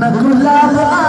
गुलाब